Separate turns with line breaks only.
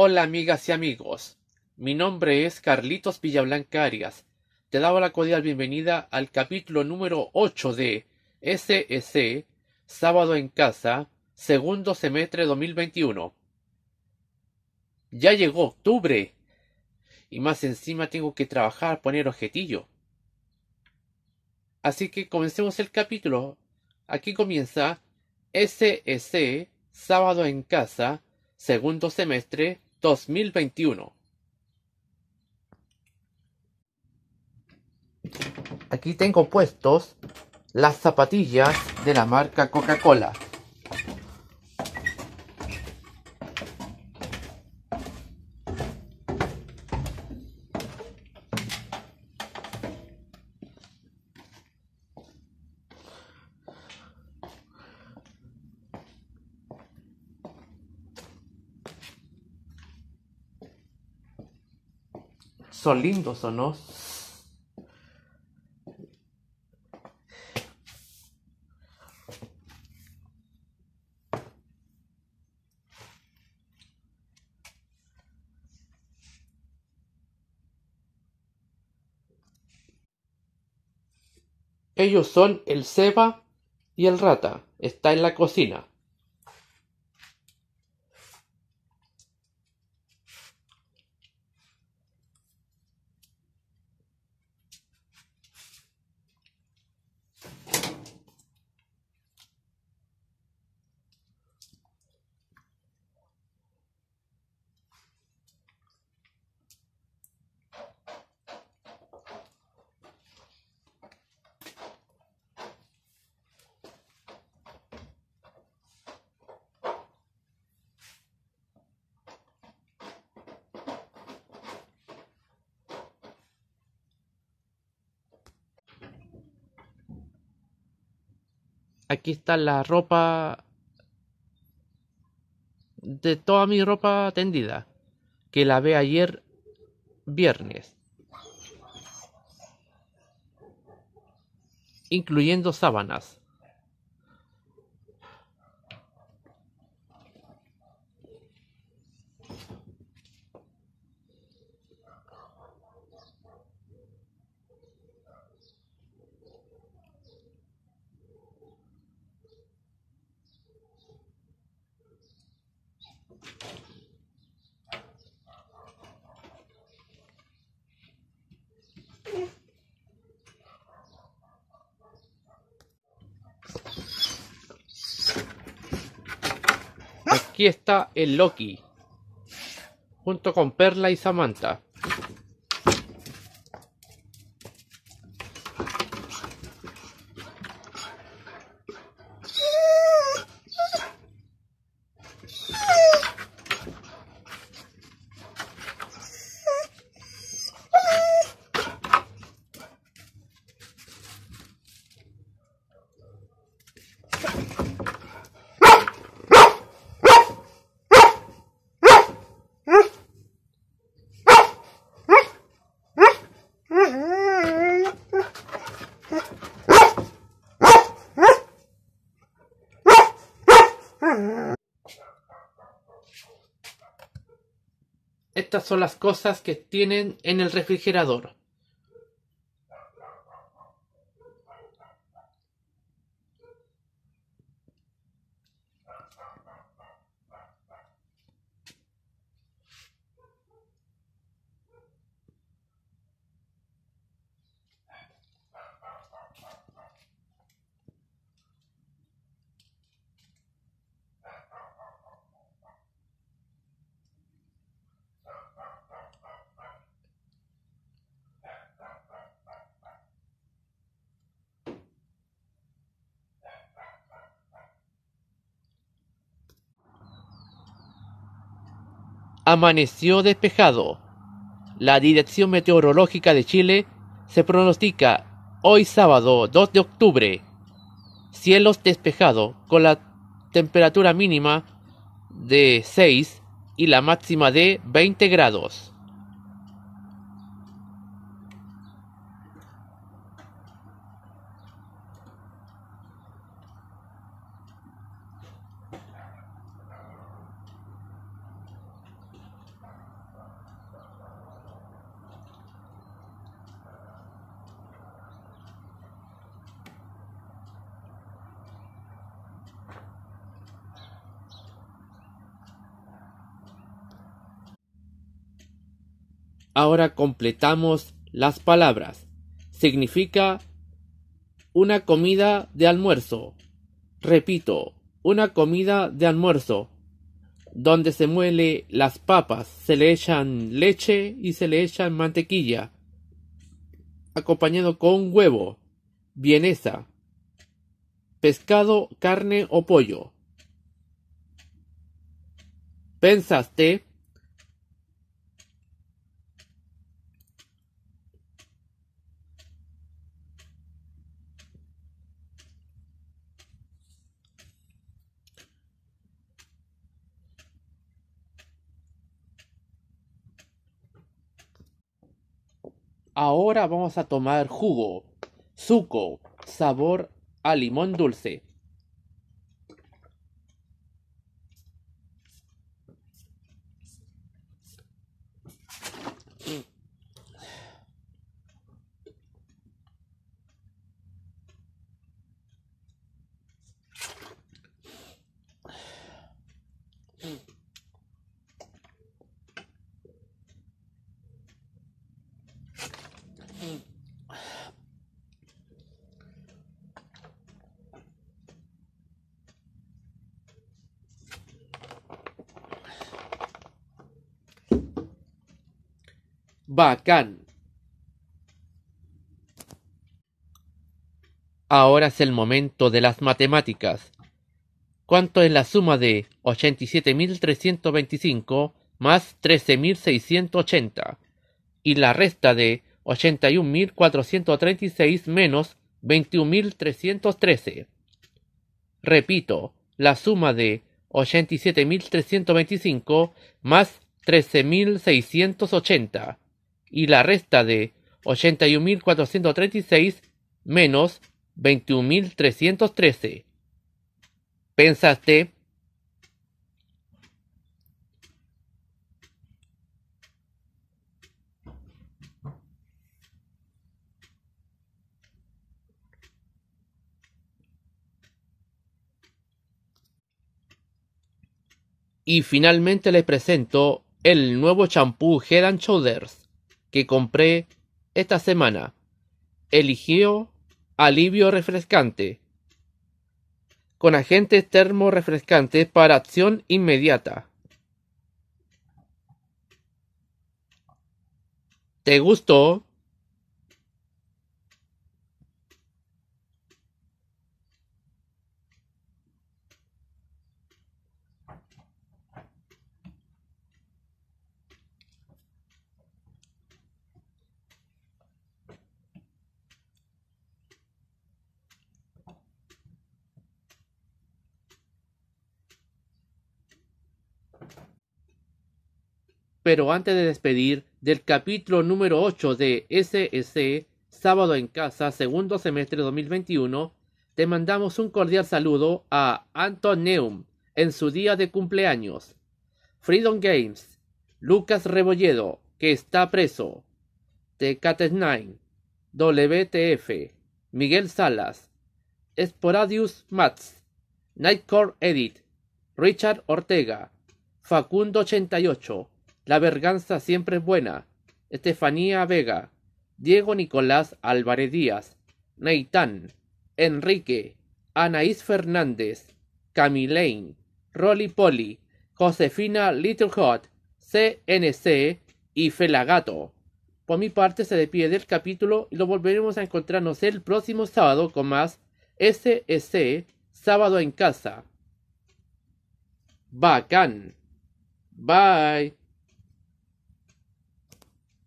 Hola amigas y amigos, mi nombre es Carlitos Villablanca Arias. Te daba la cordial bienvenida al capítulo número 8 de SEC, Sábado en Casa, segundo semestre 2021. Ya llegó octubre y más encima tengo que trabajar, poner objetillo. Así que comencemos el capítulo. Aquí comienza SEC, Sábado en Casa, segundo semestre 2021. Aquí tengo puestos las zapatillas de la marca Coca-Cola. Son lindos o no? Ellos son el Seba y el Rata. Está en la cocina. Aquí está la ropa de toda mi ropa tendida que la ve ayer viernes, incluyendo sábanas. Aquí está el Loki, junto con Perla y Samantha. Estas son las cosas que tienen en el refrigerador. Amaneció despejado. La Dirección Meteorológica de Chile se pronostica hoy sábado 2 de octubre cielos despejados con la temperatura mínima de 6 y la máxima de 20 grados. Ahora completamos las palabras. Significa una comida de almuerzo. Repito, una comida de almuerzo. Donde se muele las papas, se le echan leche y se le echan mantequilla. Acompañado con huevo, vienesa, pescado, carne o pollo. ¿Pensaste? Ahora vamos a tomar jugo, suco, sabor a limón dulce. Bacán. Ahora es el momento de las matemáticas. ¿Cuánto es la suma de 87.325 más 13.680? Y la resta de 81.436 menos 21.313. Repito, la suma de 87.325 más 13.680 y la resta de 81.436 menos 21.313. ¿Pensaste? Y finalmente le presento el nuevo champú Head and Shoulders que compré esta semana. Eligió alivio refrescante con agentes termorefrescantes para acción inmediata. ¿Te gustó? Pero antes de despedir del capítulo número 8 de SSC, Sábado en Casa, segundo semestre 2021, te mandamos un cordial saludo a Anton Neum en su día de cumpleaños. Freedom Games, Lucas Rebolledo, que está preso, The Cat9, WTF, Miguel Salas, Sporadius Mats, Nightcore Edit, Richard Ortega, Facundo 88, la verganza siempre es buena. Estefanía Vega, Diego Nicolás Álvarez Díaz, Neitán, Enrique, Anaís Fernández, Camilain, Rolly Polly, Josefina Little Hot, CNC y Felagato. Por mi parte se despide del capítulo y lo volveremos a encontrarnos el próximo sábado con más SSC Sábado en Casa. Bacán. Bye.